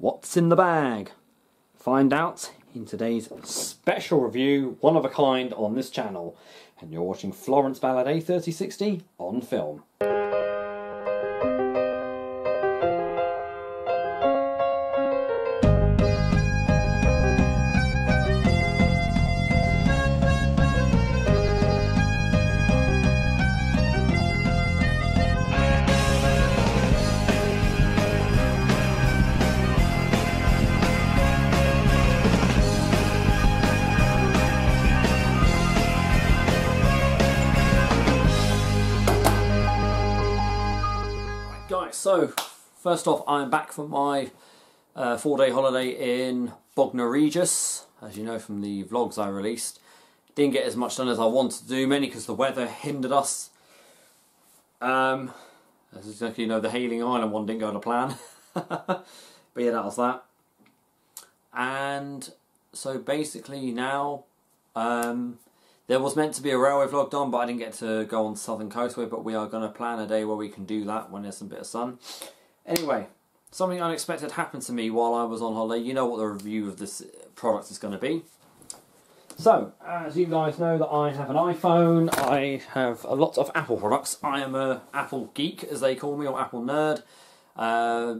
What's in the bag? Find out in today's special review, one of a kind on this channel. And you're watching Florence Ballard A3060 on film. First off, I'm back from my uh, four-day holiday in Bognor Regis, as you know from the vlogs I released. Didn't get as much done as I wanted to do, mainly because the weather hindered us. Um, as you know, the Hayling Island one didn't go to plan. but yeah, that was that. And so basically now, um, there was meant to be a railway vlog done, but I didn't get to go on Southern Coastway, but we are going to plan a day where we can do that when there's some bit of sun. Anyway, something unexpected happened to me while I was on holiday. You know what the review of this product is going to be. So, as you guys know that I have an iPhone, I have a lot of Apple products. I am a Apple geek, as they call me, or Apple nerd. Uh,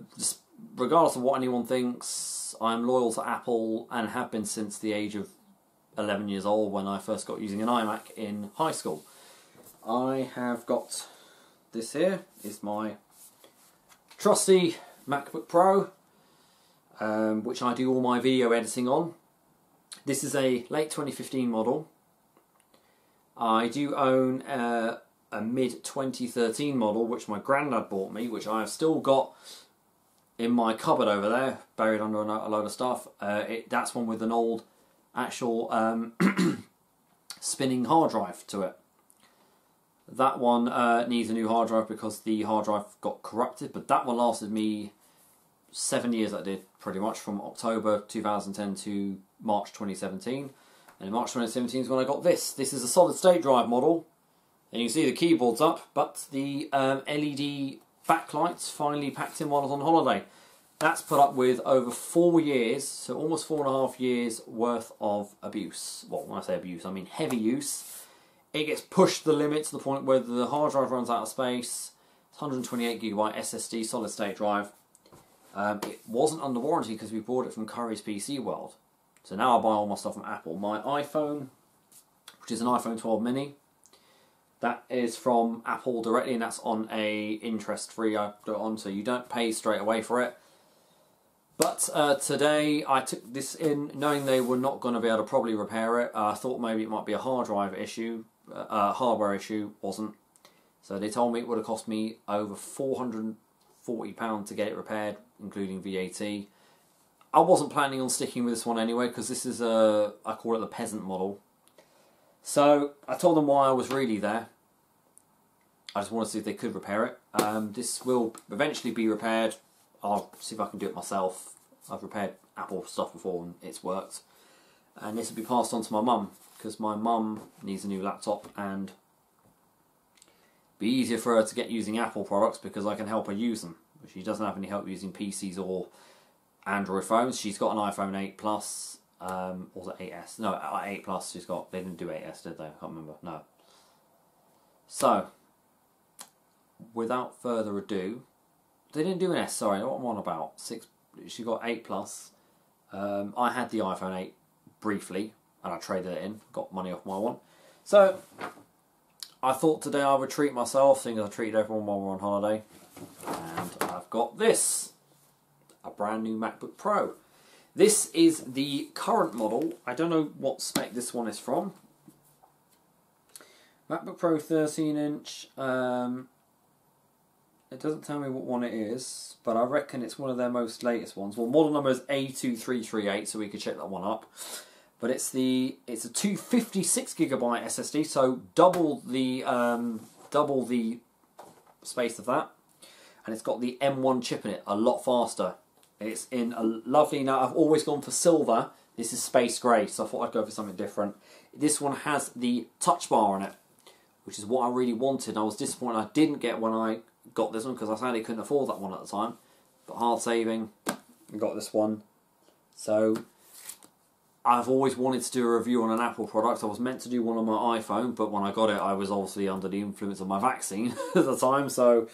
regardless of what anyone thinks, I'm loyal to Apple and have been since the age of 11 years old when I first got using an iMac in high school. I have got this here is my trusty MacBook Pro um, which I do all my video editing on. This is a late 2015 model. I do own a, a mid 2013 model which my granddad bought me which I have still got in my cupboard over there buried under a load of stuff. Uh, it, that's one with an old actual um, spinning hard drive to it. That one uh, needs a new hard drive because the hard drive got corrupted, but that one lasted me seven years. I did pretty much from October 2010 to March 2017. And in March 2017 is when I got this. This is a solid state drive model. And you can see the keyboard's up, but the um, LED backlights finally packed in while I was on holiday. That's put up with over four years, so almost four and a half years worth of abuse. Well, when I say abuse, I mean heavy use. It gets pushed to the limit to the point where the hard drive runs out of space. It's 128 gigabyte SSD solid state drive. Um, it wasn't under warranty because we bought it from Curry's PC World. So now I buy all my stuff from Apple. My iPhone, which is an iPhone 12 mini, that is from Apple directly, and that's on a interest-free it on, so you don't pay straight away for it. But uh, today I took this in knowing they were not going to be able to probably repair it. Uh, I thought maybe it might be a hard drive issue, hardware issue, wasn't. So they told me it would have cost me over £440 to get it repaired, including VAT. I wasn't planning on sticking with this one anyway because this is a, I call it the peasant model. So I told them why I was really there. I just wanted to see if they could repair it. Um, this will eventually be repaired I'll see if I can do it myself. I've repaired Apple stuff before and it's worked. And this will be passed on to my mum because my mum needs a new laptop and be easier for her to get using Apple products because I can help her use them. She doesn't have any help using PCs or Android phones. She's got an iPhone 8 Plus, um, or the 8S? No, uh, 8 Plus. She's got. They didn't do 8S, did they? I can't remember. No. So, without further ado, they didn't do an S. Sorry, what am I on about? Six. She got eight plus. Um, I had the iPhone eight briefly, and I traded it in. Got money off my one. So I thought today I would treat myself, seeing as I treated everyone while we're on holiday. And I've got this, a brand new MacBook Pro. This is the current model. I don't know what spec this one is from. MacBook Pro 13 inch. Um, it doesn't tell me what one it is, but I reckon it's one of their most latest ones. Well, model number is A2338, so we could check that one up. But it's the it's a 256 gigabyte SSD, so double the um, double the space of that, and it's got the M1 chip in it, a lot faster. It's in a lovely. Now I've always gone for silver. This is space grey, so I thought I'd go for something different. This one has the touch bar on it, which is what I really wanted. I was disappointed I didn't get when I got this one because I sadly couldn't afford that one at the time. But hard saving, got this one. So I've always wanted to do a review on an Apple product. I was meant to do one on my iPhone, but when I got it, I was obviously under the influence of my vaccine at the time. So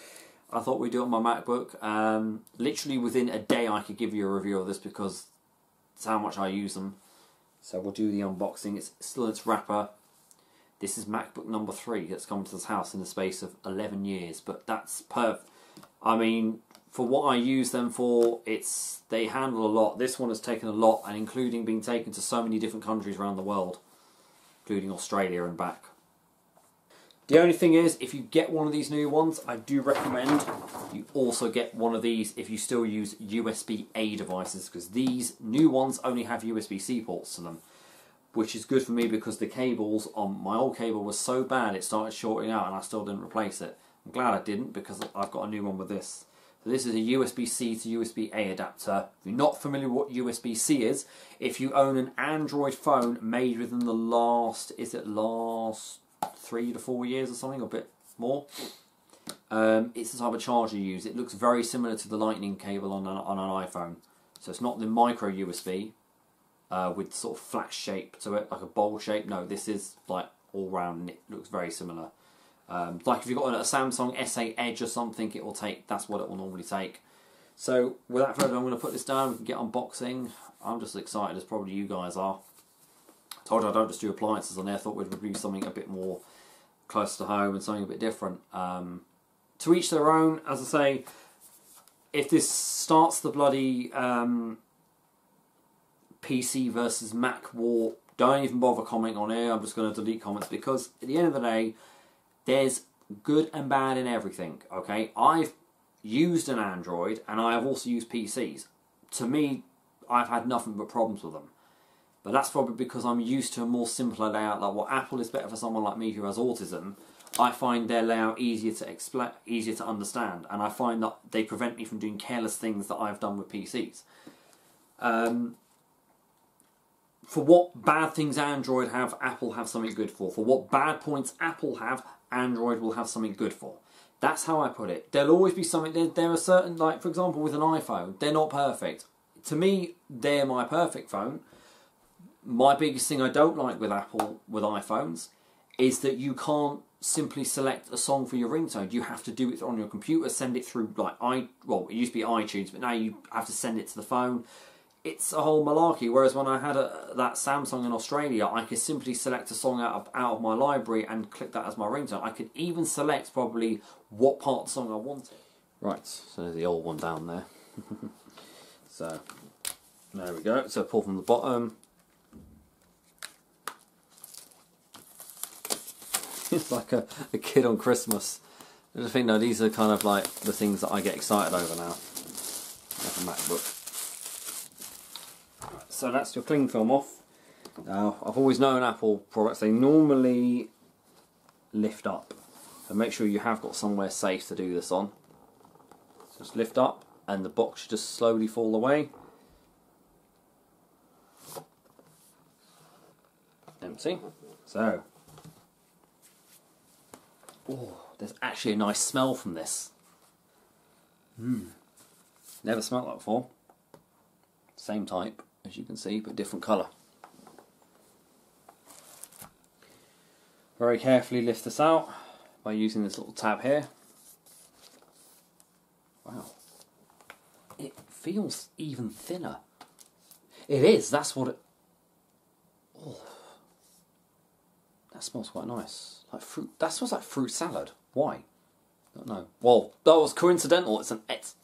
I thought we'd do it on my MacBook. Um, literally within a day, I could give you a review of this because it's how much I use them. So we'll do the unboxing. It's still in its wrapper. This is MacBook number three that's come to this house in the space of 11 years, but that's perfect. I mean, for what I use them for, it's they handle a lot. This one has taken a lot, and including being taken to so many different countries around the world, including Australia and back. The only thing is, if you get one of these new ones, I do recommend you also get one of these if you still use USB-A devices, because these new ones only have USB-C ports to them which is good for me because the cables on my old cable was so bad it started shorting out and I still didn't replace it. I'm glad I didn't because I've got a new one with this. This is a USB-C to USB-A adapter. If you're not familiar what USB-C is, if you own an Android phone made within the last, is it last three to four years or something, or a bit more, um, it's the type of charger you use. It looks very similar to the lightning cable on an, on an iPhone. So it's not the micro USB, uh, with sort of flat shape to it, like a bowl shape. No, this is like all round and it looks very similar. Um, like if you've got a Samsung S8 Edge or something, it will take, that's what it will normally take. So without further ado, I'm going to put this down, we can get unboxing. I'm just excited as probably you guys are. I told you I don't just do appliances on there, I thought we'd review something a bit more close to home and something a bit different. Um, to each their own, as I say, if this starts the bloody um, PC versus Mac war. Don't even bother commenting on here. I'm just going to delete comments because at the end of the day, there's good and bad in everything. Okay, I've used an Android and I have also used PCs. To me, I've had nothing but problems with them. But that's probably because I'm used to a more simpler layout. Like what Apple is better for someone like me who has autism. I find their layout easier to explain, easier to understand, and I find that they prevent me from doing careless things that I've done with PCs. Um, for what bad things Android have, Apple have something good for. For what bad points Apple have, Android will have something good for. That's how I put it. There'll always be something. There, there are certain, like for example, with an iPhone, they're not perfect. To me, they're my perfect phone. My biggest thing I don't like with Apple with iPhones is that you can't simply select a song for your ringtone. You have to do it on your computer, send it through like i well, it used to be iTunes, but now you have to send it to the phone it's a whole malarkey. Whereas when I had a, that Samsung in Australia, I could simply select a song out of, out of my library and click that as my ringtone. I could even select probably what part of the song I wanted. Right, so there's the old one down there. so, there we go. So pull from the bottom. it's like a, a kid on Christmas. I just think, no, these are kind of like the things that I get excited over now. A MacBook. So that's your cling film off. Now, I've always known Apple products, they normally lift up. So make sure you have got somewhere safe to do this on. Just lift up and the box should just slowly fall away. Empty. So, oh, there's actually a nice smell from this. Hmm. Never smelled that before. Same type as you can see, but different colour. Very carefully lift this out by using this little tab here. Wow. It feels even thinner. It is, that's what it... Oh. That smells quite nice. Like fruit, that smells like fruit salad. Why? I don't know. Well, that was coincidental. It's an it's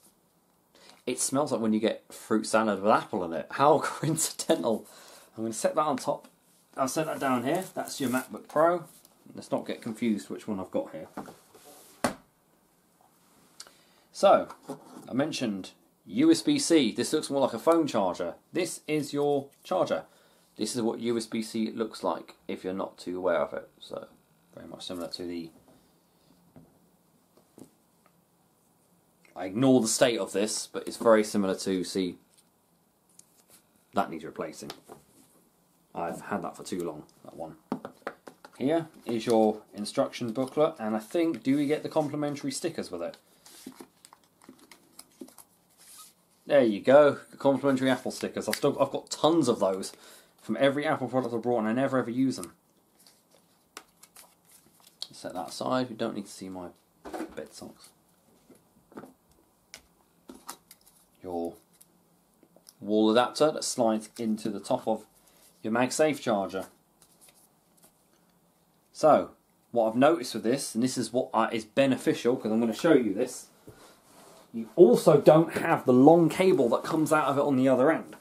it smells like when you get fruit salad with apple in it. How coincidental. I'm going to set that on top. I'll set that down here. That's your MacBook Pro. Let's not get confused which one I've got here. So, I mentioned USB-C. This looks more like a phone charger. This is your charger. This is what USB-C looks like if you're not too aware of it. So, very much similar to the I ignore the state of this, but it's very similar to, see, that needs replacing. I've had that for too long, that one. Here is your instruction booklet, and I think, do we get the complimentary stickers with it? There you go, complimentary Apple stickers. I've still I've got tons of those from every Apple product I brought, and I never ever use them. Set that aside. We don't need to see my bed socks. Your wall adapter that slides into the top of your MagSafe charger. So, what I've noticed with this, and this is what is beneficial because I'm going to show you this, you also don't have the long cable that comes out of it on the other end.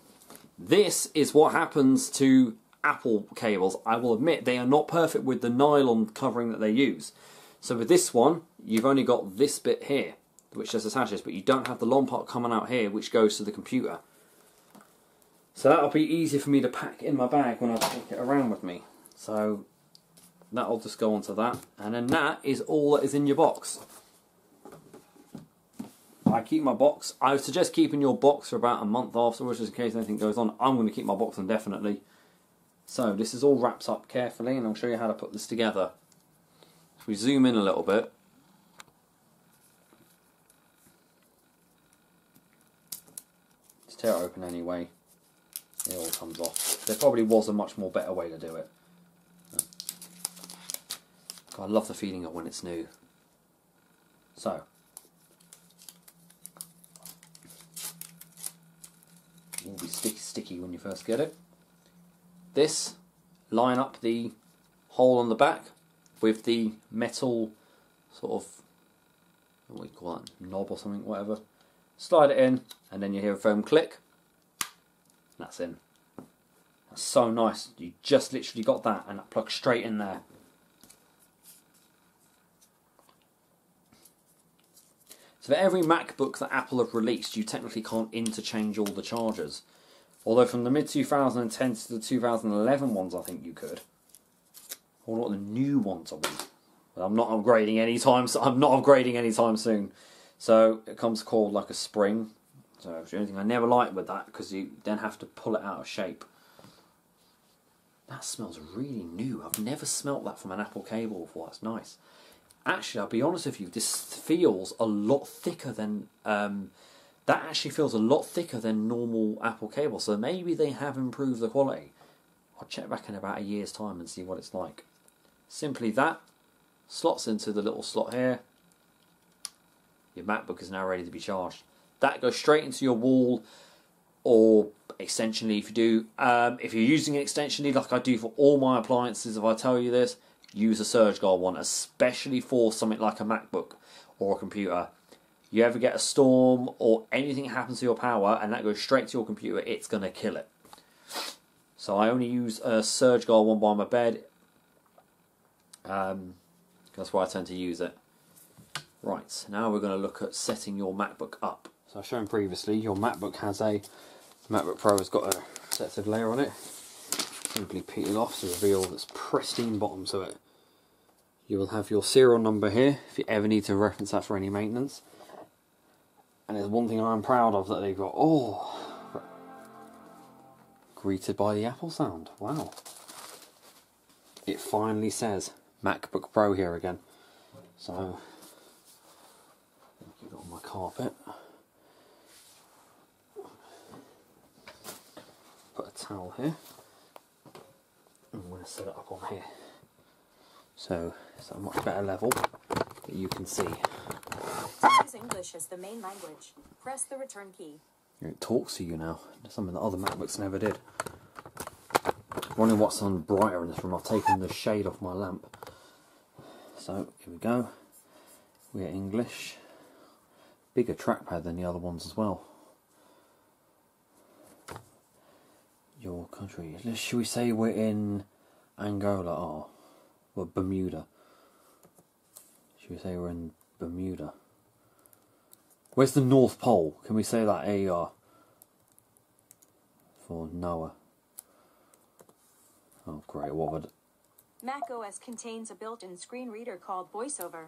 This is what happens to Apple cables. I will admit they are not perfect with the nylon covering that they use. So with this one, you've only got this bit here, which just attaches, but you don't have the long part coming out here, which goes to the computer. So that'll be easier for me to pack in my bag when I take it around with me. So that'll just go onto that, and then that is all that is in your box. I keep my box. I would suggest keeping your box for about a month afterwards, just in case anything goes on. I'm going to keep my box indefinitely. So this is all wrapped up carefully, and I'll show you how to put this together. If we zoom in a little bit, tear it open anyway. It all comes off. There probably was a much more better way to do it. God, I love the feeling of when it's new. So, It will be sticky, sticky when you first get it. This, line up the hole on the back with the metal sort of, what do you call that, knob or something, whatever. Slide it in, and then you hear a foam click. That's in. That's so nice. You just literally got that, and that plugs straight in there. So for every MacBook that Apple have released, you technically can't interchange all the chargers. Although from the mid 2010s to the 2011 ones, I think you could. Or not the new ones. I'm not upgrading anytime. So I'm not upgrading anytime soon. So it comes called like a spring. So it's the only thing I never liked with that because you then have to pull it out of shape. That smells really new. I've never smelt that from an Apple cable before. That's nice. Actually, I'll be honest with you. This feels a lot thicker than um, that. Actually, feels a lot thicker than normal Apple cable. So maybe they have improved the quality. I'll check back in about a year's time and see what it's like. Simply that slots into the little slot here. Your MacBook is now ready to be charged. That goes straight into your wall or extension lead if you do. Um, if you're using an extension lead like I do for all my appliances, if I tell you this, use a SurgeGuard one, especially for something like a MacBook or a computer. You ever get a storm or anything happens to your power and that goes straight to your computer, it's going to kill it. So I only use a SurgeGuard one by my bed. Um, that's why I tend to use it. Right, now we're going to look at setting your MacBook up. So I've shown previously, your MacBook has a, MacBook Pro has got a protective layer on it. Simply peel off to reveal this pristine bottom to it. You will have your serial number here, if you ever need to reference that for any maintenance. And there's one thing I'm proud of that they've got, oh, greeted by the Apple sound, wow. It finally says MacBook Pro here again. So, get it on my carpet. Put a towel here. I'm going to set it up on here. So it's a much better level that you can see. Use English as the main language. Press the return key. It talks to you now. Something that other MacBooks never did. Wondering what's on brighter in this room. I've taken the shade off my lamp. So here we go. We're English. Bigger trackpad than the other ones as well. Your country. Should we say we're in Angola? Oh, well, Bermuda. Should we say we're in Bermuda? Where's the North Pole? Can we say that AR for Noah? Oh, great. What would Mac OS contains a built-in screen reader called VoiceOver.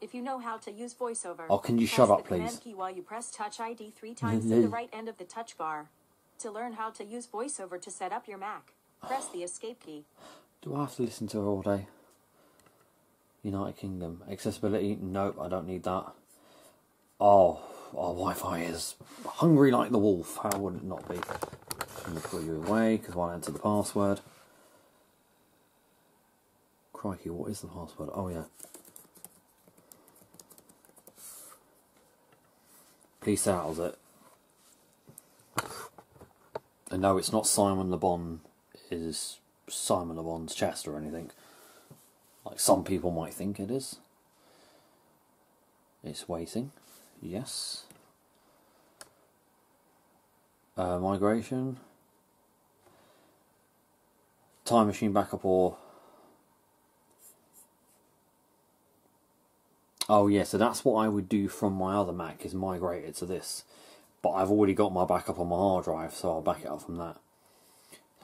If you know how to use VoiceOver, Oh, can you shut up, the command please? key while you press Touch ID three times to the right end of the touch bar. To learn how to use VoiceOver to set up your Mac, press the Escape key. Do I have to listen to her all day? United Kingdom. Accessibility? Nope, I don't need that. Oh, our Wi-Fi is hungry like the wolf. How would it not be? Let me put you away because I want to enter the password. Crikey, what is the password? Oh yeah. Out, is it? And no, it's not Simon Le Bon. is Simon Le Bon's chest or anything. Like some people might think it is. It's waiting. Yes. Uh, migration. Time machine backup or. Oh yeah, so that's what I would do from my other Mac is migrate it to this. But I've already got my backup on my hard drive, so I'll back it up from that.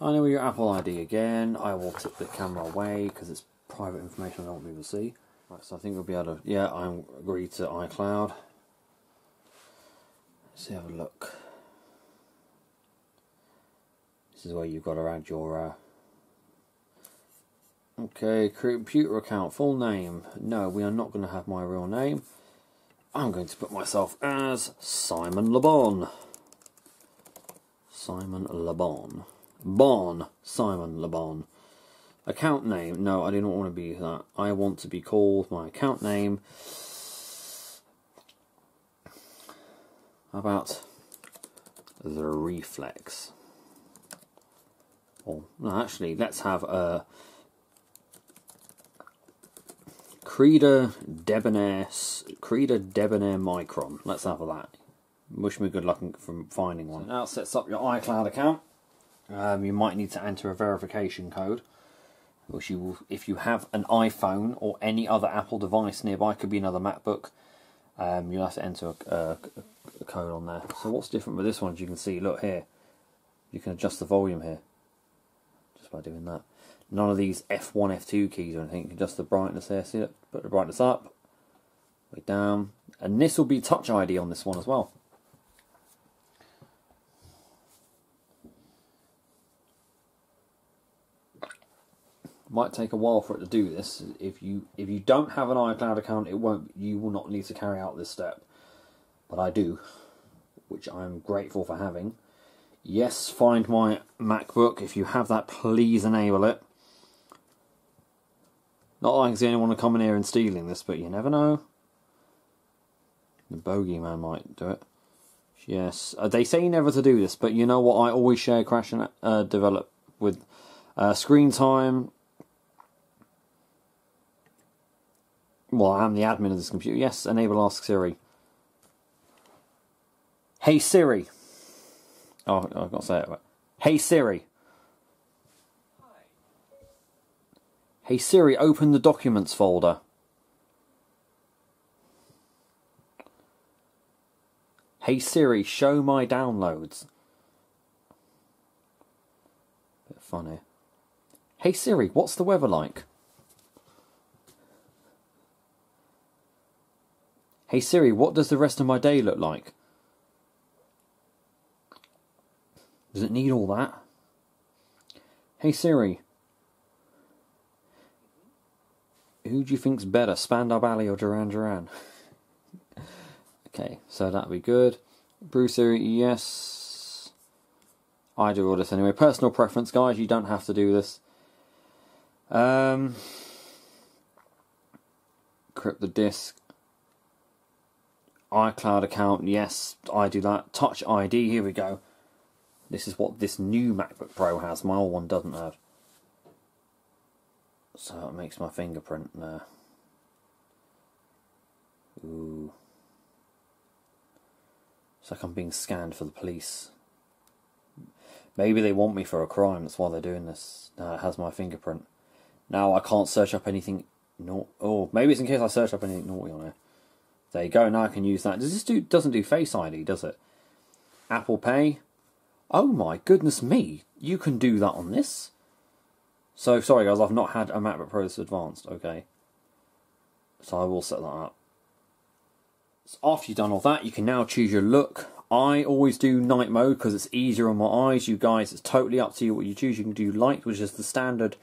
I know your Apple ID again. I will tip the camera away because it's private information I don't want people to see. Right, so I think we'll be able to. Yeah, I agree to iCloud. Let's have a look. This is where you've got to add your. Uh... Okay, computer account, full name. No, we are not going to have my real name. I'm going to put myself as Simon Le Bon. Simon Le Bon. Simon Le Bon. Account name. No, I do not want to be that. I want to be called my account name. How about the reflex? Or no, actually, let's have a Creda Debonair Creda Debonair Micron. Let's have a that. Wish me good luck from finding one. So now it sets up your iCloud account. Um, you might need to enter a verification code, which you will, if you have an iPhone or any other Apple device nearby, could be another MacBook. Um, you'll have to enter a, a, a code on there. So what's different with this one? As you can see, look here, you can adjust the volume here just by doing that. None of these F1, F2 keys or anything. just the brightness there. See? Put the brightness up, way down, and this will be Touch ID on this one as well. might take a while for it to do this. If you if you don't have an iCloud account, it won't. You will not need to carry out this step, but I do, which I'm grateful for having. Yes, find my MacBook. If you have that, please enable it. Not like the only one coming here and stealing this, but you never know. The bogeyman might do it. Yes, uh, they say never to do this, but you know what? I always share crash and uh, develop with uh, screen time Well, I'm the admin of this computer. Yes, enable Ask Siri. Hey Siri. Oh, I've got to say it. Hey Siri. Hey Siri, open the documents folder. Hey Siri, show my downloads. Bit funny. Hey Siri, what's the weather like? Hey Siri, what does the rest of my day look like? Does it need all that? Hey Siri, who do you think's better, Spandau Ballet or Duran Duran? okay, so that'd be good. Bruce Siri, yes. I do all this anyway. Personal preference, guys. You don't have to do this. Um, crypt the disk iCloud account, yes, I do that. Touch ID, here we go. This is what this new MacBook Pro has, my old one doesn't have. So it makes my fingerprint there. Ooh. It's like I'm being scanned for the police. Maybe they want me for a crime, that's why they're doing this. Now it has my fingerprint. Now I can't search up anything. No, oh, maybe it's in case I search up anything naughty on here. There you go. Now I can use that. Does this do? Doesn't do Face ID, does it? Apple Pay. Oh my goodness me! You can do that on this. So sorry guys, I've not had a MacBook Pro this advanced. Okay. So I will set that up. So after you've done all that, you can now choose your look. I always do night mode because it's easier on my eyes. You guys, it's totally up to you what you choose. You can do light, which is the standard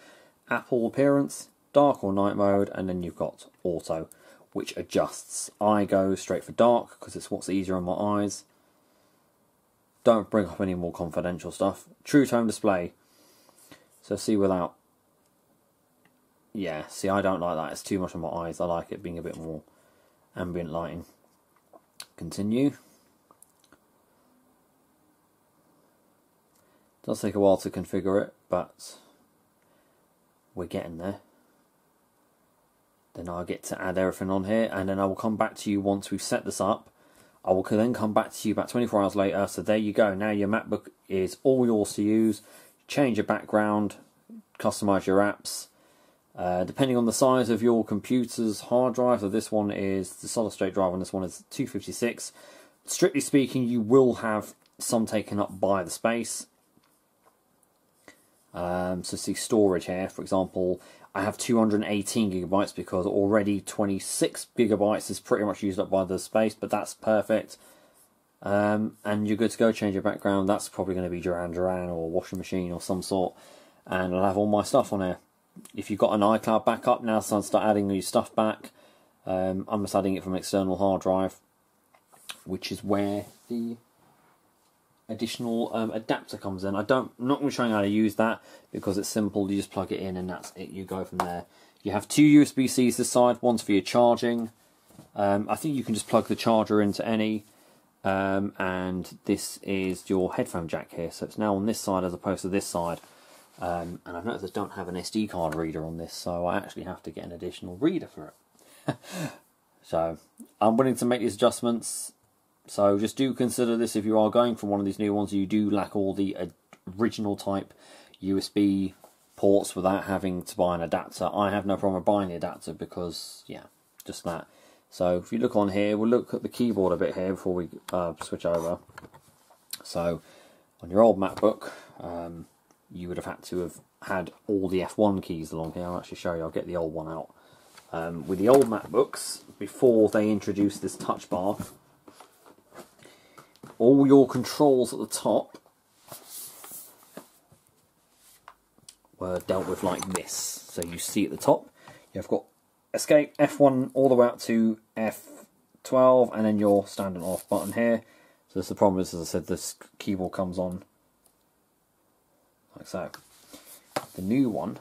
Apple appearance, dark or night mode, and then you've got auto which adjusts. I go straight for dark because it's what's easier on my eyes. Don't bring up any more confidential stuff. True tone display. So see without. Yeah, see I don't like that. It's too much on my eyes. I like it being a bit more ambient lighting. Continue. Does take a while to configure it, but we're getting there. Then I'll get to add everything on here, and then I will come back to you once we've set this up. I will then come back to you about 24 hours later. So there you go. Now your MacBook is all yours to use. Change your background, customize your apps. Uh, depending on the size of your computer's hard drive, so this one is the solid state drive, and this one is 256. Strictly speaking, you will have some taken up by the space. Um, so see storage here, for example, I have 218 gigabytes because already 26 gigabytes is pretty much used up by the space, but that's perfect. Um, and you're good to go. Change your background. That's probably going to be Duran Duran or washing machine or some sort, and I'll have all my stuff on there. If you've got an iCloud backup, now it's time to start adding your stuff back. Um, I'm just adding it from external hard drive, which is where the additional um, adapter comes in. I don't, I'm not going to show you how to use that because it's simple. You just plug it in and that's it. You go from there. You have two USB Cs this side. One's for your charging. Um, I think you can just plug the charger into any. Um, and this is your headphone jack here. So it's now on this side as opposed to this side. Um, and I've noticed I don't have an SD card reader on this, so I actually have to get an additional reader for it. so I'm willing to make these adjustments. So just do consider this if you are going for one of these new ones. You do lack all the original type USB ports without having to buy an adapter. I have no problem buying the adapter because, yeah, just that. So if you look on here, we'll look at the keyboard a bit here before we uh, switch over. So on your old MacBook, um, you would have had to have had all the F1 keys along here. I'll actually show you. I'll get the old one out. Um, with the old MacBooks, before they introduced this touch bar, all your controls at the top were dealt with like this. So you see at the top, you've got escape F1 all the way up to F12, and then your standing off button here. So this the problem is, as I said, this keyboard comes on like so. The new one,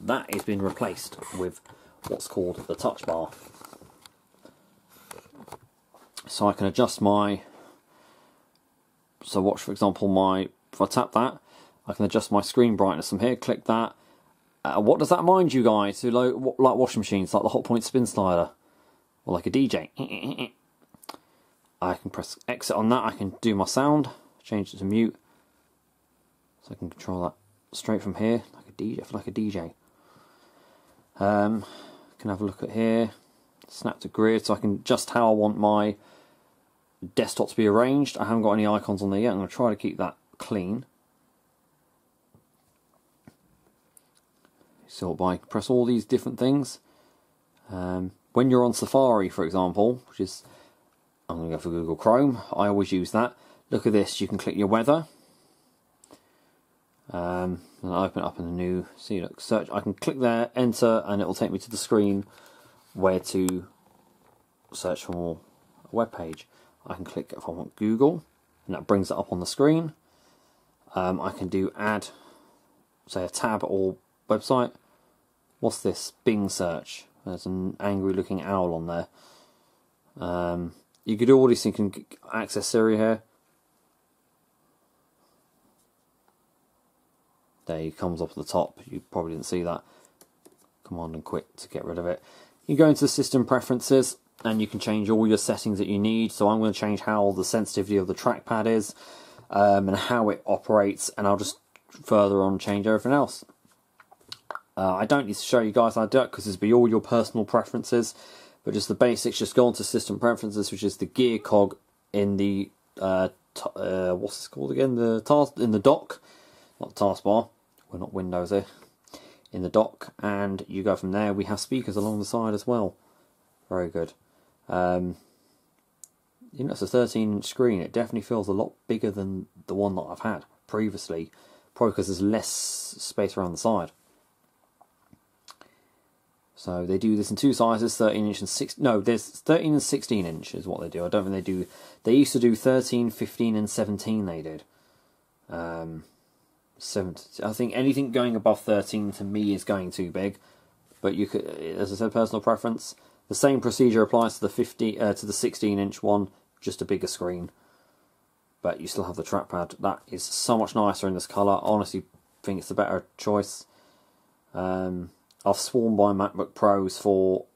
that is being replaced with what's called the touch bar. So I can adjust my so watch, for example, my if I tap that, I can adjust my screen brightness from here. Click that. Uh, what does that remind you guys? To like, like washing machines, like the Hotpoint spin slider, or like a DJ. I can press exit on that. I can do my sound, change it to mute, so I can control that straight from here, like a DJ, like a DJ. Um, can have a look at here. Snap to grid, so I can just how I want my desktop to be arranged. I haven't got any icons on there yet. I'm going to try to keep that clean. Sort by press all these different things. Um, when you're on Safari, for example, which is I'm going to go for Google Chrome. I always use that. Look at this. You can click your weather. Um, and I open it up in the new. Look, search. I can click there, enter, and it will take me to the screen where to search for a web page. I can click if I want Google, and that brings it up on the screen. Um, I can do add, say a tab or website. What's this? Bing search. There's an angry looking owl on there. Um, you could do all these things. Can access Siri here. There he comes off the top. You probably didn't see that. Command and quit to get rid of it. You go into system preferences and you can change all your settings that you need. So I'm going to change how the sensitivity of the trackpad is um, and how it operates, and I'll just further on change everything else. Uh, I don't need to show you guys how to do it because this will be all your personal preferences, but just the basics. Just go into system preferences, which is the gear cog in the uh, uh, what's this called again? The task in the dock, not taskbar. We're not Windows here. In the dock, and you go from there. We have speakers along the side as well. Very good. Um, you know, it's a 13 inch screen. It definitely feels a lot bigger than the one that I've had previously, probably because there's less space around the side. So they do this in two sizes, 13 inch and 6. No, there's 13 and 16 inch is what they do. I don't think they do. They used to do 13, 15, and 17. They did. Um, 17, I think anything going above 13 to me is going too big. But you could, as I said, personal preference. The same procedure applies to the 50 uh, to the 16 inch one, just a bigger screen. But you still have the trackpad. That is so much nicer in this colour. Honestly, think it's the better choice. Um, I've sworn by MacBook Pros for,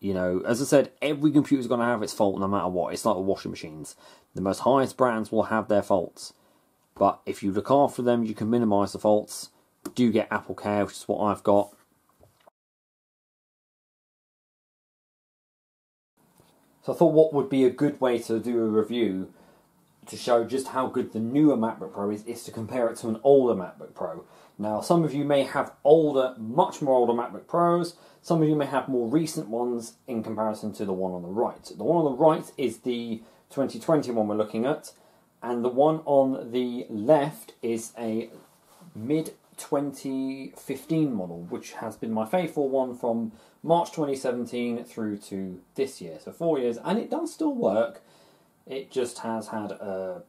you know, as I said, every computer's going to have its fault no matter what. It's like washing machines. The most highest brands will have their faults. But if you look after them, you can minimise the faults. Do get Apple Care, which is what I've got. So I thought what would be a good way to do a review to show just how good the newer MacBook Pro is, is to compare it to an older MacBook Pro. Now, some of you may have older, much more older MacBook Pros. Some of you may have more recent ones in comparison to the one on the right. The one on the right is the 2020 one we're looking at, and the one on the left is a mid 2015 model, which has been my faithful one from March 2017 through to this year. So four years, and it does still work. It just has had a.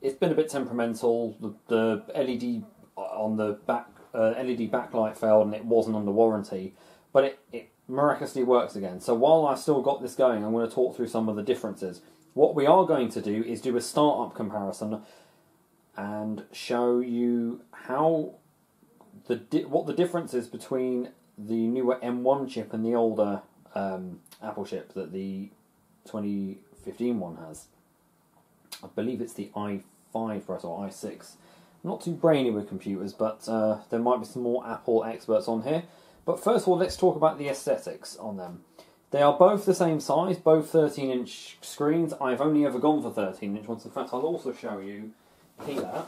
It's been a bit temperamental. The, the LED on the back uh, LED backlight failed and it wasn't under warranty, but it, it miraculously works again. So while I've still got this going, I'm going to talk through some of the differences. What we are going to do is do a startup comparison and show you how the what the difference is between the newer M1 chip and the older um, Apple chip that the 2015 one has. I believe it's the i5 for us or i6 not too brainy with computers, but uh, there might be some more Apple experts on here. But first of all, let's talk about the aesthetics on them. They are both the same size, both 13 inch screens. I've only ever gone for 13 inch ones. In fact, I'll also show you here.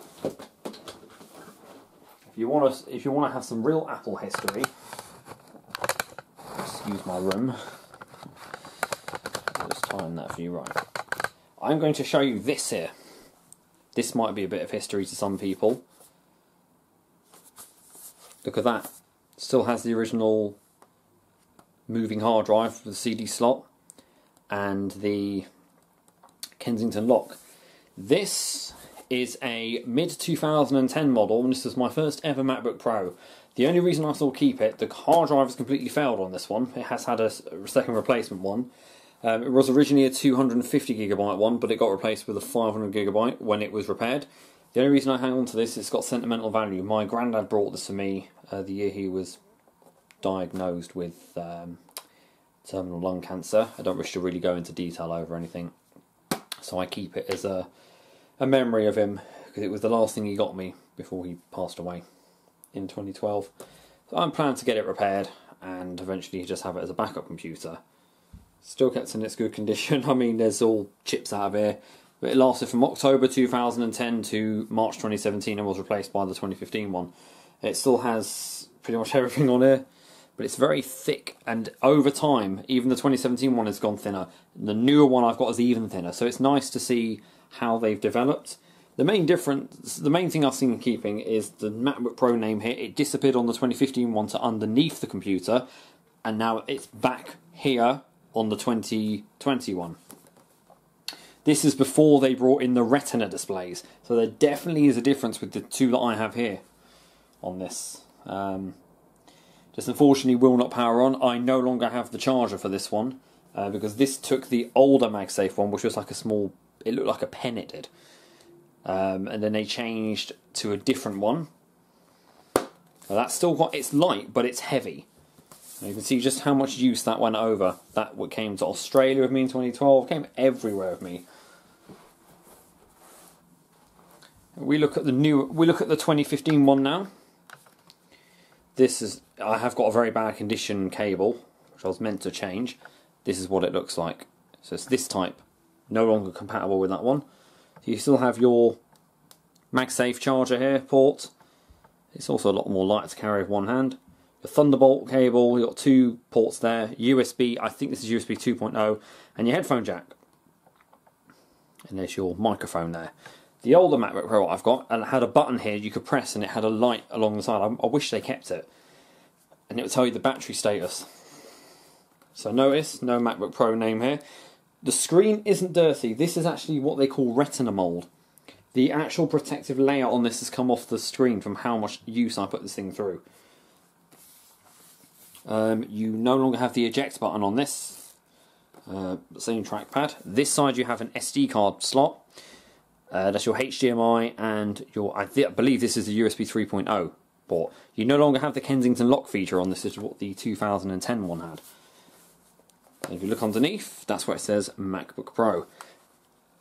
If you want to, if you want to have some real Apple history, excuse my room. Just time that for you right. I'm going to show you this here. This might be a bit of history to some people. Look at that. Still has the original moving hard drive for the CD slot and the Kensington lock. This is a mid 2010 model, and this is my first ever MacBook Pro. The only reason I still keep it, the hard drive has completely failed on this one. It has had a second replacement one, um, it was originally a 250 gigabyte one, but it got replaced with a 500 gigabyte when it was repaired. The only reason I hang on to this is it's got sentimental value. My granddad brought this to me uh, the year he was diagnosed with um, terminal lung cancer. I don't wish to really go into detail over anything, so I keep it as a a memory of him because it was the last thing he got me before he passed away in 2012. So I'm planning to get it repaired and eventually just have it as a backup computer. Still kept in its good condition. I mean, there's all chips out of here. But it lasted from October 2010 to March 2017 and was replaced by the 2015 one. It still has pretty much everything on here, but it's very thick. And over time, even the 2017 one has gone thinner. The newer one I've got is even thinner. So it's nice to see how they've developed. The main difference, the main thing I've seen in keeping is the MacBook Pro name here. It disappeared on the 2015 one to underneath the computer, and now it's back here on the 2021. This is before they brought in the Retina displays, so there definitely is a difference with the two that I have here on this. Um, just unfortunately will not power on. I no longer have the charger for this one uh, because this took the older MagSafe one, which was like a small. It looked like a pen. It did, um, and then they changed to a different one. Now that's still got. It's light, but it's heavy. You can see just how much use that went over. That came to Australia with me in 2012, came everywhere with me. We look at the new. We look at the 2015 one now. This is. I have got a very bad condition cable, which I was meant to change. This is what it looks like. So it's this type, no longer compatible with that one. So you still have your MagSafe charger here port. It's also a lot more light to carry with one hand Your Thunderbolt cable, you've got two ports there, USB, I think this is USB 2.0, and your headphone jack. And there's your microphone there. The older MacBook Pro I've got, and it had a button here you could press and it had a light along the side. I, I wish they kept it. And it would tell you the battery status. So notice, no MacBook Pro name here. The screen isn't dirty. This is actually what they call retina mold. The actual protective layer on this has come off the screen from how much use I put this thing through. Um, you no longer have the eject button on this. Uh, same trackpad. This side you have an SD card slot. Uh, that's your HDMI and your. I, th- I believe this is the USB 3.0 port. You no longer have the Kensington lock feature on this. Is what the 2010 one had. And if you look underneath, that's where it says MacBook Pro.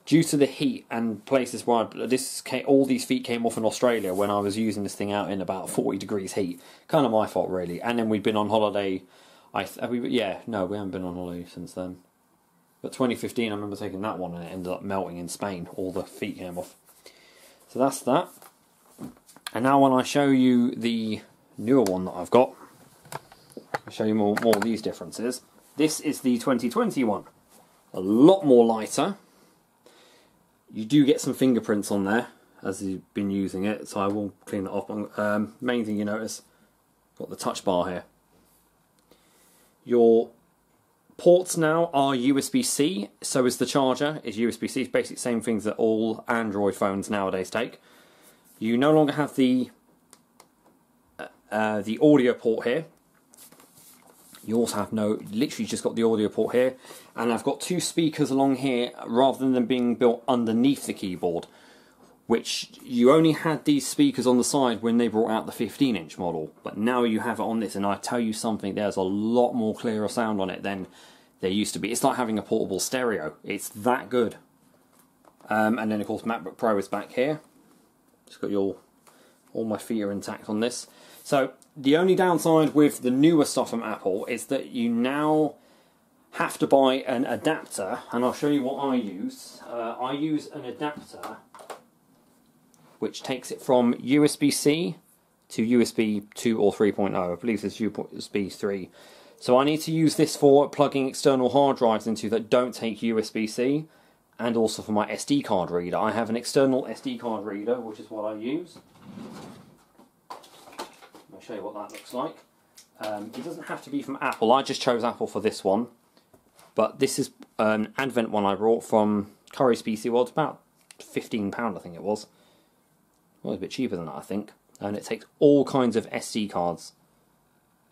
Due to the heat and places where I, this came, all these feet came off in Australia when I was using this thing out in about 40 degrees heat. Kind of my fault, really. And then we'd been on holiday. I have we, yeah, no, we haven't been on holiday since then. But 2015, I remember taking that one and it ended up melting in Spain. All the feet came off. So that's that. And now when I show you the newer one that I've got, I'll show you more, more of these differences. This is the 2020 one. A lot more lighter. You do get some fingerprints on there as you've been using it, so I will clean that off. Um, main thing you notice, got the touch bar here. Your ports now are USB-C, so is the charger is USB-C. It's basically the same things that all Android phones nowadays take. You no longer have the uh, uh, the audio port here. You also have no, literally just got the audio port here, and I've got two speakers along here rather than them being built underneath the keyboard, which you only had these speakers on the side when they brought out the 15 inch model, but now you have it on this, and I tell you something, there's a lot more clearer sound on it than there used to be. It's like having a portable stereo, it's that good. Um, and then, of course, MacBook Pro is back here. It's got your all my feet are intact on this. So the only downside with the newer stuff from Apple is that you now have to buy an adapter, and I'll show you what I use. Uh, I use an adapter which takes it from USB-C to USB 2 or 3.0. I believe it's USB 3. So I need to use this for plugging external hard drives into that don't take USB-C and also for my SD card reader. I have an external SD card reader, which is what I use. I'll show you what that looks like. Um, it doesn't have to be from Apple. I just chose Apple for this one. But this is an Advent one I brought from Currys PC World. It's about £15, I think it was. Well, it's a bit cheaper than that, I think. And it takes all kinds of SD cards.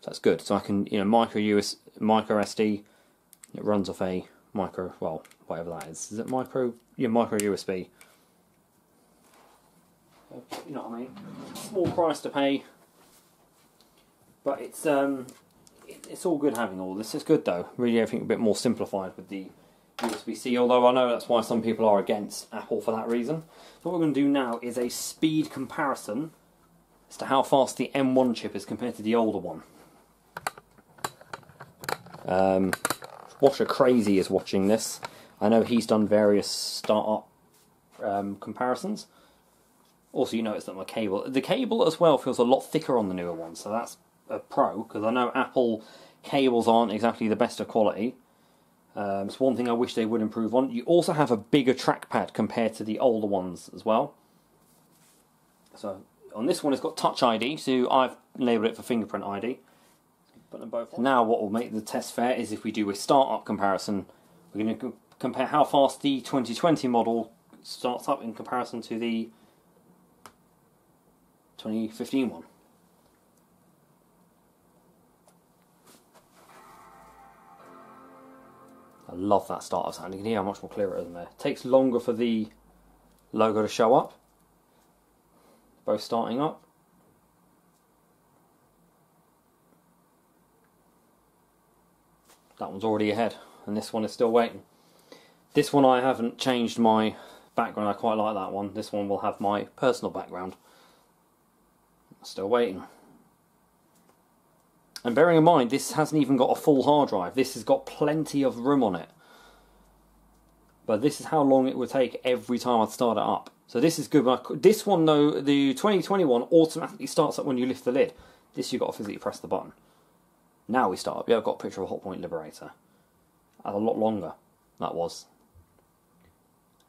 So that's good. So I can, you know, micro US, micro SD. It runs off a micro, well, whatever that is. Is it micro? Yeah, micro USB. You know what I mean? Small price to pay, but it's um, it, it's all good having all this. It's good though. Really, everything a bit more simplified with the USB-C. Although I know that's why some people are against Apple for that reason. So what we're going to do now is a speed comparison as to how fast the M1 chip is compared to the older one. Um, Washer Crazy is watching this. I know he's done various startup um, comparisons. Also, you notice that my cable, the cable as well feels a lot thicker on the newer one, so that's a pro because I know Apple cables aren't exactly the best of quality. Um, it's one thing I wish they would improve on. You also have a bigger trackpad compared to the older ones as well. So on this one, it's got Touch ID, so I've labelled it for fingerprint ID. Them both. Now, what will make the test fair is if we do a startup comparison. We're going to compare how fast the 2020 model starts up in comparison to the 2015 one. I love that startup sound. You can hear how much more clearer it is in there. It takes longer for the logo to show up. Both starting up. That one's already ahead, and this one is still waiting. This one I haven't changed my background. I quite like that one. This one will have my personal background. Still waiting. And bearing in mind, this hasn't even got a full hard drive. This has got plenty of room on it. But this is how long it would take every time I'd start it up. So this is good. This one, though, the 2021 automatically starts up when you lift the lid. This you've got to physically press the button. Now we start up. Yeah, I've got a picture of a Hotpoint Liberator. a lot longer, that was.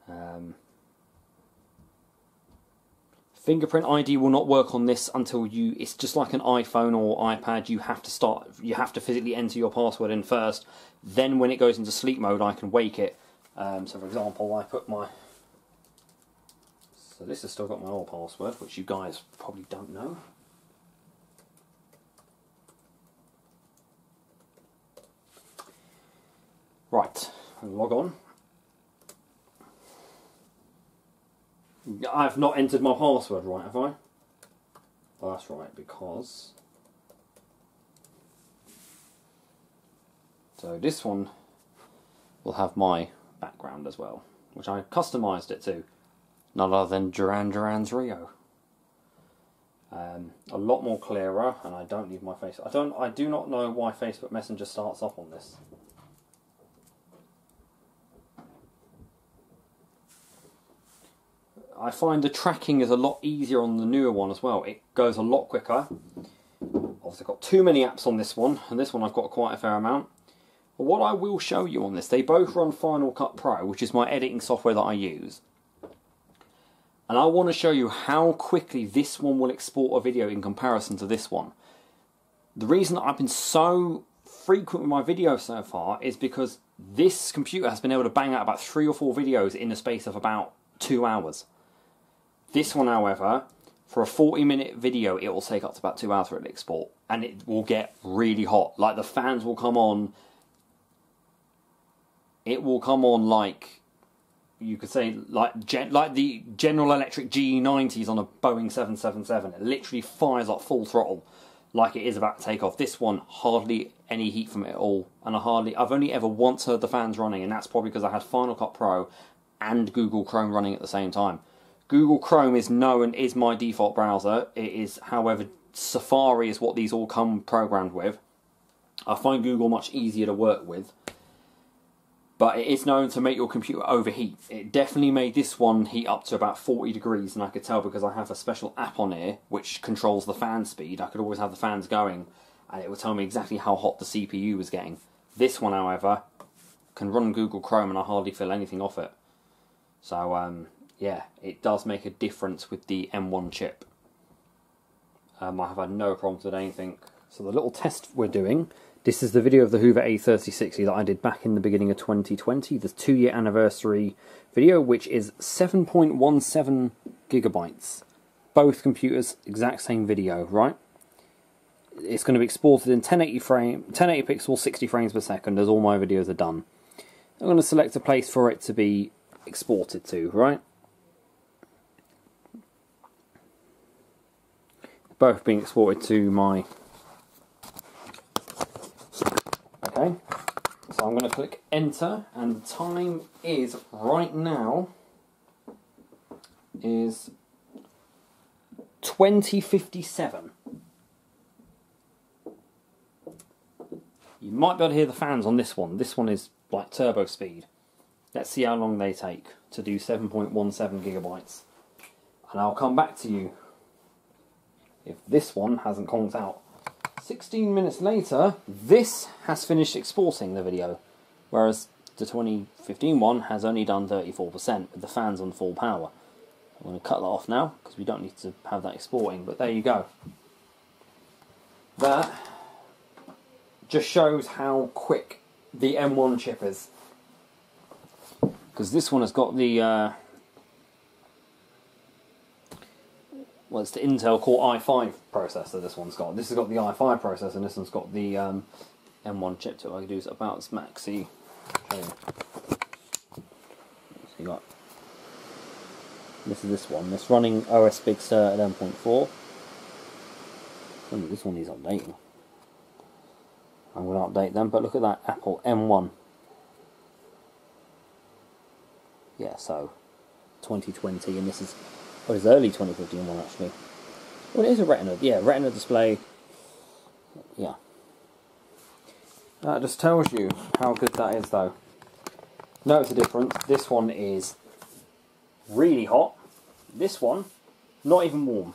Um, Fingerprint ID will not work on this until you. It's just like an iPhone or iPad. You have to start. You have to physically enter your password in first. Then, when it goes into sleep mode, I can wake it. Um, so, for example, I put my. So this has still got my old password, which you guys probably don't know. Right, and log on. I've not entered my password right, have I? That's right, because... So this one will have my background as well, which I customised it to. None other than Duran Duran's Rio. Um, a lot more clearer, and I don't need my face. I don't. I do not know why Facebook Messenger starts off on this. I find the tracking is a lot easier on the newer one as well. It goes a lot quicker. Obviously, I've got too many apps on this one, and this one I've got quite a fair amount. But what I will show you on this, they both run Final Cut Pro, which is my editing software that I use. And I want to show you how quickly this one will export a video in comparison to this one. The reason I've been so frequent with my videos so far is because this computer has been able to bang out about three or four videos in the space of about two hours. This one, however, for a 40 minute video, it will take up to about two hours for to export. And it will get really hot. Like the fans will come on. It will come on like you could say like gen- like the General Electric GE90s on a Boeing 777. It literally fires up full throttle like it is about to take off. This one hardly any heat from it at all, and I hardly I've only ever once heard the fans running, and that's probably because I had Final Cut Pro and Google Chrome running at the same time. Google Chrome is known is my default browser. It is, however, Safari is what these all come programmed with. I find Google much easier to work with, but it is known to make your computer overheat. It definitely made this one heat up to about 40 degrees, and I could tell because I have a special app on here which controls the fan speed. I could always have the fans going, and it would tell me exactly how hot the CPU was getting. This one, however, can run Google Chrome, and I hardly feel anything off it. So, um, yeah, it does make a difference with the M1 chip. Um, I have had no problems with anything. So the little test we're doing, this is the video of the Hoover A3060 that I did back in the beginning of 2020, the two year anniversary video, which is 7.17 gigabytes. Both computers, exact same video, right? It's going to be exported in 1080 frame, 1080 pixels, 60 frames per second, as all my videos are done. I'm going to select a place for it to be exported to, right? Both being exported to my okay so I'm going to click enter and the time is right now is 2057 you might be able to hear the fans on this one. This one is like turbo speed. Let's see how long they take to do 7.17 gigabytes. And I'll come back to you if this one hasn't conked out. 16 minutes later, this has finished exporting the video, whereas the 2015 one has only done 34% with the fans on full power. I'm going to cut that off now because we don't need to have that exporting, but there you go. That just shows how quick the M1 chip is. Because this one has got the uh, well, it's the Intel Core i5 processor. This one's got. This has got the i5 processor, and this one's got the um, M1 chip. So I can do about as maxi. So you got. This is this one. This running OS Big Sur at M.4. This one needs updating. I'm going to update them, but look at that Apple M1. Yeah, so 2020, and this is Oh, it's early 2015 one actually. Well, it is a Retina. Yeah, Retina display. Yeah. That just tells you how good that is, though. Notice the difference. This one is really hot. This one, not even warm.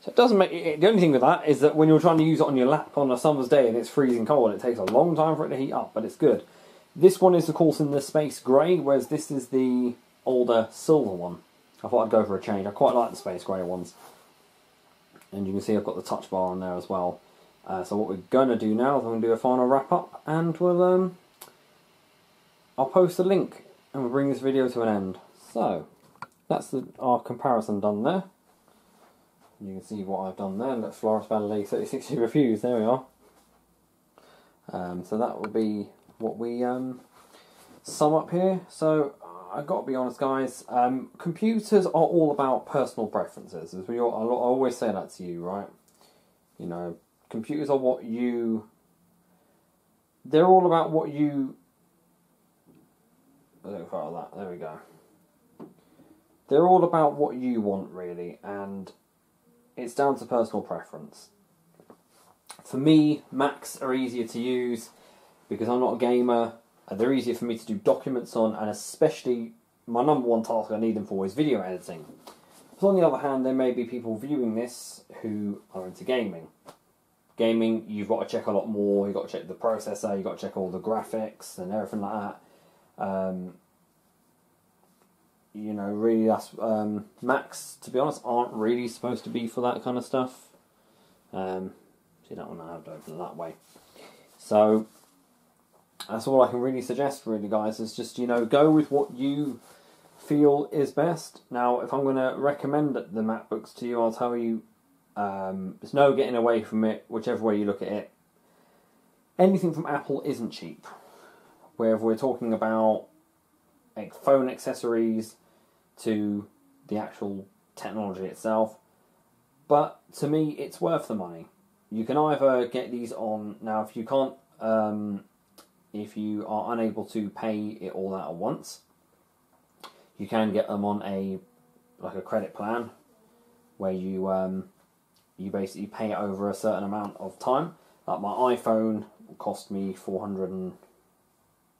So it doesn't make. It, the only thing with that is that when you're trying to use it on your lap on a summer's day and it's freezing cold, it takes a long time for it to heat up, but it's good. This one is, of course, in the space grey, whereas this is the older silver one. I thought I'd go for a change. I quite like the space grey ones. And you can see I've got the touch bar on there as well. Uh, so what we're going to do now is I'm going to do a final wrap up and we'll um, I'll post a link and we'll bring this video to an end. So that's the, our comparison done there. You can see what I've done there. Look, Florence Ballard 3060 reviews. There we are. Um, so that will be what we um, sum up here. So I've got to be honest, guys. Um, computers are all about personal preferences. As we all, I always say that to you, right? You know, computers are what you. They're all about what you. I don't follow that. There we go. They're all about what you want, really, and it's down to personal preference. For me, Macs are easier to use because I'm not a gamer. They're easier for me to do documents on, and especially my number one task I need them for is video editing. But on the other hand, there may be people viewing this who are into gaming. Gaming, you've got to check a lot more. You've got to check the processor. You've got to check all the graphics and everything like that. Um, you know, really, that's um, Macs. To be honest, aren't really supposed to be for that kind of stuff. Um, that one I have to open it that way. So that's all I can really suggest, really, guys. Is just you know go with what you feel is best. Now, if I'm going to recommend the MacBooks to you, I'll tell you um, there's no getting away from it, whichever way you look at it. Anything from Apple isn't cheap. Whether we're talking about like phone accessories to the actual technology itself, but to me, it's worth the money. You can either get these on now if you can't, um, if you are unable to pay it all out at once you can get them on a like a credit plan where you um, you basically pay it over a certain amount of time. Like my iPhone cost me four hundred and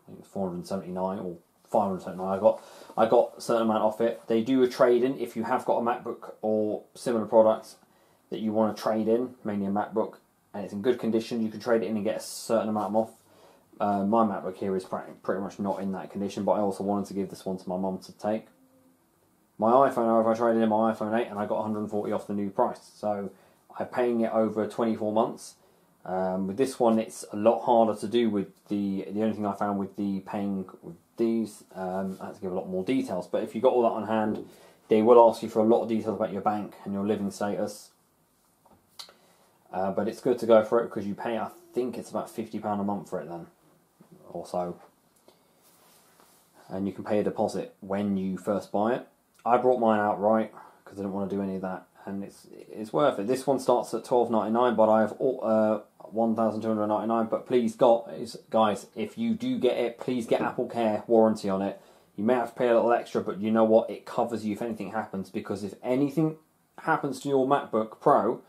I think four hundred seventy nine or five hundred seventy nine. I got I got a certain amount off it. They do a trade in if you have got a MacBook or similar products that you want to trade in, mainly a MacBook, and it's in good condition. You can trade it in and get a certain amount off. Uh, my MacBook here is pretty much not in that condition, but I also wanted to give this one to my mum to take. My iPhone, however, I traded in my iPhone 8 and I got 140 off the new price. So I'm paying it over 24 months. Um, with this one, it's a lot harder to do with the. The only thing I found with the paying with these, um, I had to give a lot more details. But if you got all that on hand, they will ask you for a lot of details about your bank and your living status. Uh, but it's good to go for it because you pay, I think it's about £50 a month for it then or so. And you can pay a deposit when you first buy it. I brought mine outright because I didn't want to do any of that, and it's it's worth it. This one starts at twelve ninety nine, but I have uh, one thousand two hundred ninety nine. But please, guys, guys, if you do get it, please get AppleCare warranty on it. You may have to pay a little extra, but you know what? It covers you if anything happens. Because if anything happens to your MacBook Pro,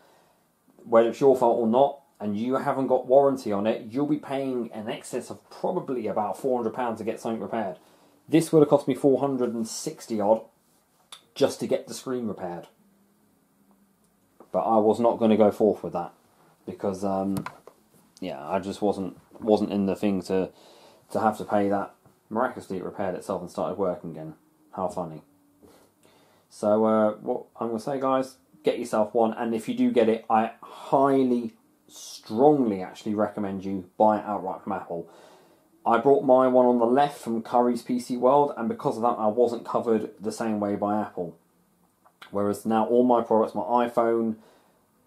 whether it's your fault or not, and you haven't got warranty on it, you'll be paying an excess of probably about £400 to get something repaired. This would have cost me 460 odd just to get the screen repaired. But I was not going to go forth with that because, um, yeah, I just wasn't wasn't in the thing to to have to pay that. Miraculously, it repaired itself and started working again. How funny! So, uh, what I'm going to say, guys, get yourself one, and if you do get it, I highly, strongly actually recommend you buy it outright from Apple. I brought my one on the left from Currys PC World, and because of that, I wasn't covered the same way by Apple. Whereas now, all my products, my iPhone,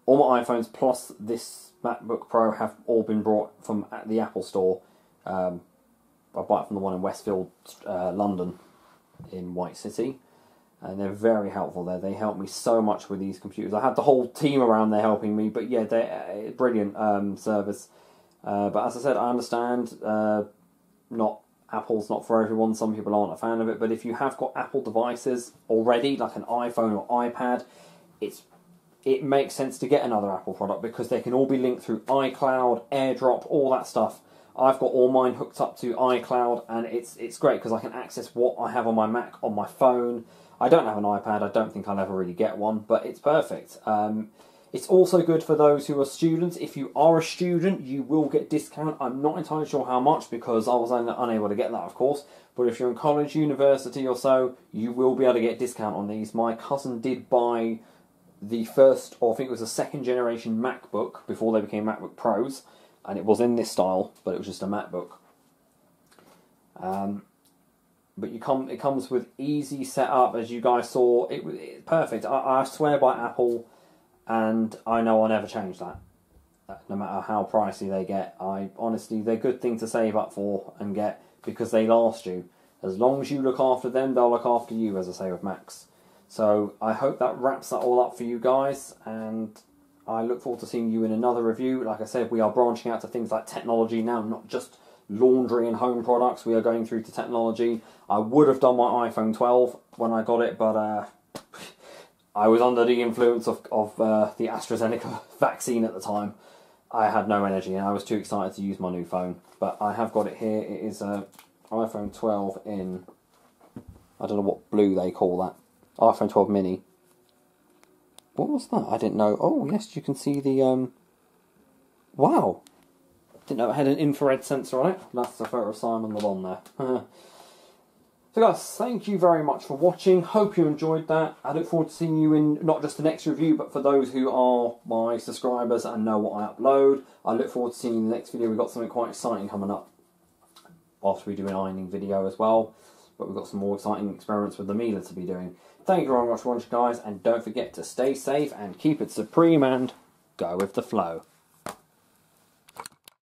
all my iPhones plus this MacBook Pro have all been brought from at the Apple Store. Um, I buy it from the one in Westfield, uh, London, in White City and they're very helpful there. They help me so much with these computers. I had the whole team around there helping me, but yeah, they're uh, brilliant um, service. Uh, but as I said, I understand uh, not Apple's not for everyone. Some people aren't a fan of it, but if you have got Apple devices already, like an iPhone or iPad, it's it makes sense to get another Apple product because they can all be linked through iCloud, AirDrop, all that stuff. I've got all mine hooked up to iCloud, and it's it's great because I can access what I have on my Mac on my phone. I don't have an iPad. I don't think I'll ever really get one, but it's perfect. Um, It's also good for those who are students. If you are a student, you will get discount. I'm not entirely sure how much because I was un- unable to get that, of course. But if you're in college, university, or so, you will be able to get discount on these. My cousin did buy the first, or I think it was the second generation MacBook before they became MacBook Pros, and it was in this style, but it was just a MacBook. Um, but you come, it comes with easy setup, as you guys saw. It it's perfect. I, I swear by Apple, and I know I'll never change that. Uh, No matter how pricey they get, I honestly they're a good thing to save up for and get because they last you. As long as you look after them, they'll look after you, as I say with Macs. So I hope that wraps that all up for you guys, and I look forward to seeing you in another review. Like I said, we are branching out to things like technology now, not just laundry and home products. We are going through to technology. I would have done my iPhone 12 when I got it, but uh, I was under the influence of, of uh, the AstraZeneca vaccine at the time. I had no energy and I was too excited to use my new phone. But I have got it here. It is a iPhone 12 in, I don't know what blue they call that. iPhone 12 mini. What was that? I didn't know. Oh, yes, you can see the. um. Wow! Didn't know it had an infrared sensor on it. That's the photo of Simon Le Bon there. so, guys, thank you very much for watching. Hope you enjoyed that. I look forward to seeing you in not just the next review, but for those who are my subscribers and know what I upload. I look forward to seeing you in the next video. We've got something quite exciting coming up after we do an ironing video as well. But we've got some more exciting experiments with the Miele to be doing. Thank you very much for watching, guys, and don't forget to stay safe and keep it supreme and go with the flow.